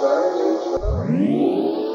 I'm sorry.